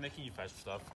making you vegetable stuff.